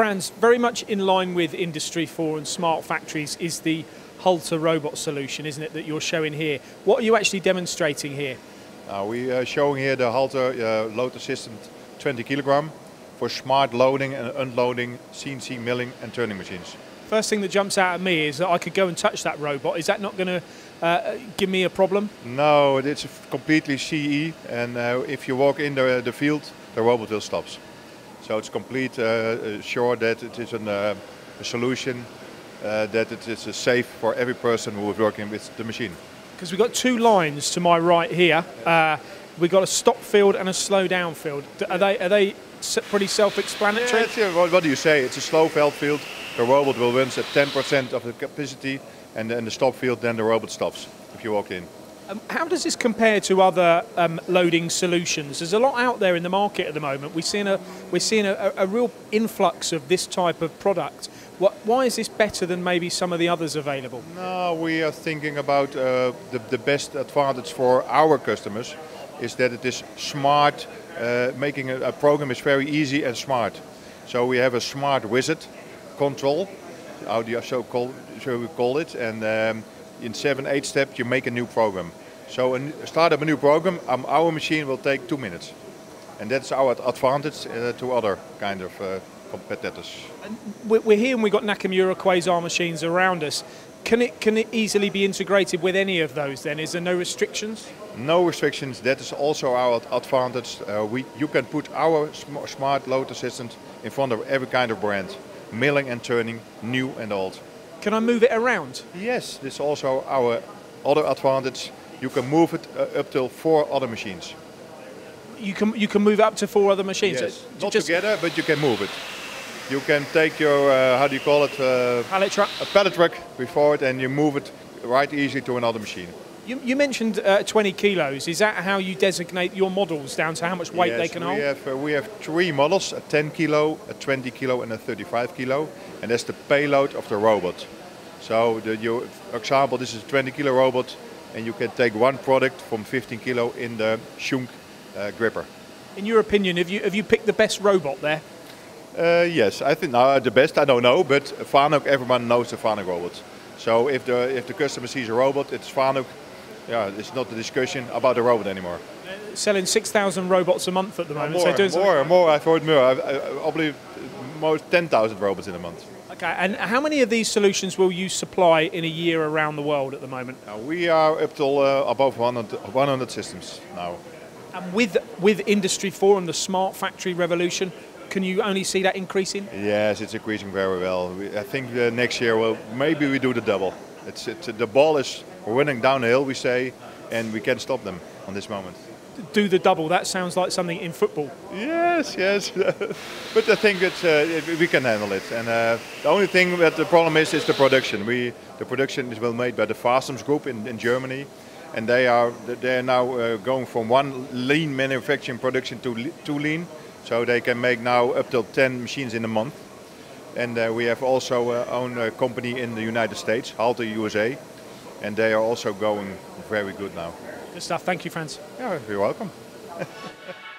Franz, very much in line with Industry 4 and smart factories is the Halter robot solution, isn't it, that you're showing here? What are you actually demonstrating here? Uh, we are showing here the Halter uh, load assistant 20 kilogram for smart loading and unloading CNC milling and turning machines. First thing that jumps out at me is that I could go and touch that robot. Is that not going to uh, give me a problem? No, it's completely CE, and uh, if you walk in the, the field, the robot will stop. So it's complete uh, uh, sure that it is an, uh, a solution uh, that it is safe for every person who is working with the machine. Because we've got two lines to my right here. we've got a stop field and a slow down field. Are they, are they pretty self-explanatory? Yeah, what, what do you say? It's a slow felt field. The robot will run at 10% of the capacity, and then the stop field, then the robot stops if you walk in. Um, how does this compare to other um, loading solutions? There's a lot out there in the market at the moment. We're seeing a we're seeing a, a real influx of this type of product. What, why is this better than maybe some of the others available? No, we are thinking about uh, the, the best advantage for our customers is that it is smart uh, making a, a, program is very easy and smart. So we have a smart wizard control, how do you so call so we call it, and um, in seven eight steps you make a new program. So a, start up a new program, um, our machine will take two minutes, and that's our advantage uh, to other kind of uh, competitors. And we're here and we've got Nakamura Quaser machines around us. Can it can it easily be integrated with any of those? Then is there no restrictions? No restrictions. That is also our advantage. Uh, we you can put our sm smart load assistant in front of every kind of brand, milling and turning, new and old. Can I move it around? Yes, this is also our other advantage. You can move it uh, up till four other machines. You can you can move up to four other machines. Yes, not Just together, but you can move it you can take your, uh, how do you call it? Uh, pallet truck. A pallet truck before it and you move it right easy to another machine. You, you mentioned uh, 20 kilos. Is that how you designate your models down to how much weight yes, they can we hold? Have, uh, we have three models, a 10 kilo, a 20 kilo and a 35 kilo. And that's the payload of the robot. So the, you, for example, this is a 20 kilo robot and you can take one product from 15 kilo in the Schunk uh, gripper. In your opinion, have you, have you picked the best robot there? Uh, yes, I think now the best I don't know, but Fanuc, everyone knows the Fanuc robot. So if the if the customer sees a robot, it's Fanuc. Yeah, it's not a discussion about the robot anymore. Uh, selling 6,000 robots a month at the moment. more, so more, more. I've heard more. I, I, I believe most 10,000 robots in a month. Okay, and how many of these solutions will you supply in a year around the world at the moment? Now we are up to uh, above 100, 100 systems now. And with with Industry 4 and the smart factory revolution, can you only see that increasing? Yes, it's increasing very well. We, I think uh, next year, well, maybe we do the double. It's, it's, the ball is running downhill, we say, and we can't stop them on this moment. Do the double, that sounds like something in football. Yes, yes. but I think it's, uh, we can handle it. And uh, the only thing that the problem is, is the production. We, the production is well made by the Fastems Group in, in Germany. And they are, they are now uh, going from one lean manufacturing production to two lean. So they can make now up to 10 machines in a month. And uh, we have also our own uh, company in the United States, Halter USA, and they are also going very good now. Good stuff. Thank you, Franz. Yeah, you're welcome.